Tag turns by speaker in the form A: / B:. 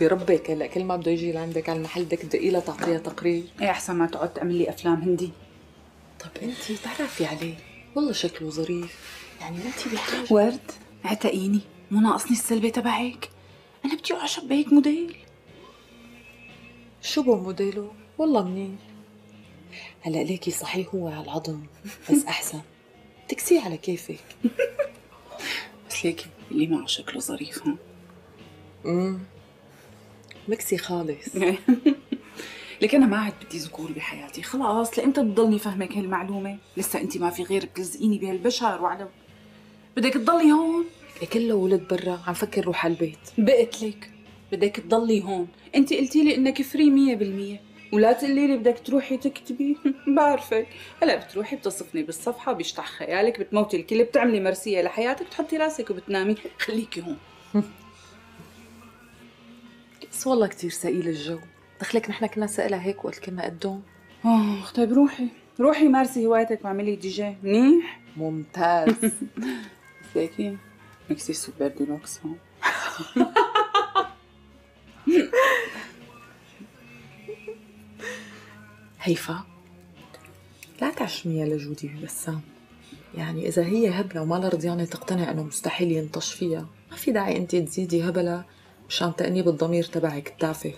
A: بربك. هلا كل ما بده يجي لعندك على المحل بدك تدقي لها تعطيها تقرير.
B: إيه أحسن ما تقعد تعمل لي أفلام هندي؟
A: طب أنت تعرفي عليه. والله شكله ظريف. يعني ما أنت بحاجه
B: ورد اعتقيني. مو ناقصني السلبة تبعك. أنا بدي اعجب بهيك موديل.
A: شو بو موديله؟ والله منيح. هلا ليكي صحيح هو على العظم بس أحسن. تكسيه على كيفك.
B: بس ليكي اللي معه شكله ظريف ها؟
A: امم مكسي خالص.
B: لك أنا ما عاد بدي ذكور بحياتي. خلاص لامتى بتضلني فهمك هالمعلومة. لسه انت ما في غير بتلزقيني بهالبشر وعلى بدك تضلي هون؟
A: كله ولد برا عم فكر روح على البيت.
B: بقت لك. بدك تضلي هون. انت قلتي لي إنك free مية بالمية. ولا تقولي لي بدك تروحي تكتبي؟ بعرفك. هلا بتروحي بتصفني بالصفحة بيشطح خيالك. بتموتي الكل. بتعملي مرثية لحياتك. بتحطي راسك وبتنامي. خليكي هون.
A: بس والله كتير ثقيل الجو. دخلك نحن كنا سألها هيك وقت كنا قدهم
B: اخ طيب روحي. روحي مارسي هوايتك واعملي دي جي. منيح؟
A: ممتاز.
B: زيكي ميكسي سوبر ديلوكس هون
A: هيفا لا تعشميها لجودي بسام يعني إذا هي هبلة وما رضيانة تقتنع إنه مستحيل ينطش فيها ما في داعي أنت تزيدي هبلة. مشان تأنيب الضمير تبعك التافه